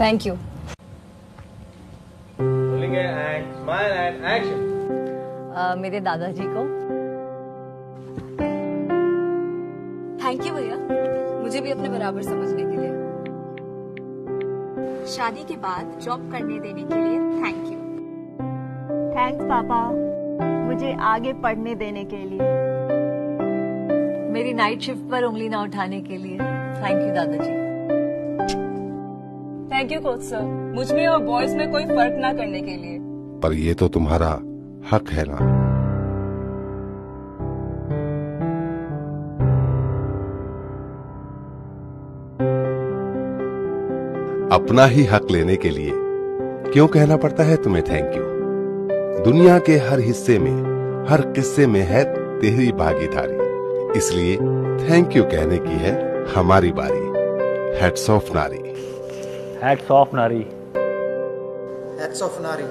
Thank you बोलेंगे and smile and action मेरे दादाजी को। थैंक यू भैया। मुझे भी अपने बराबर समझने के लिए। शादी के बाद जॉब करने देने के लिए थैंक यू थैंक्स पापा। मुझे आगे पढ़ने देने के लिए। मेरी नाइट शिफ्ट पर उंगली ना उठाने के लिए। थैंक यू दादाजी। थैंक यू कोच सर मुझमें और बॉयज़ में कोई फ़र्क ना करने के लिए। पर ये तो तुम्हारा हक है ना? अपना ही हक लेने के लिए क्यों कहना पड़ता है तुम्हें थैंक यू दुनिया के हर हिस्से में, हर किस्से में है तेरी भागीदारी। इसलिए थैंक यू कहने की है हमारी बारी हेड्स ऑफ़ नारी। हैट्स ऑफ़ नारी हैट्स ऑफ़ नारी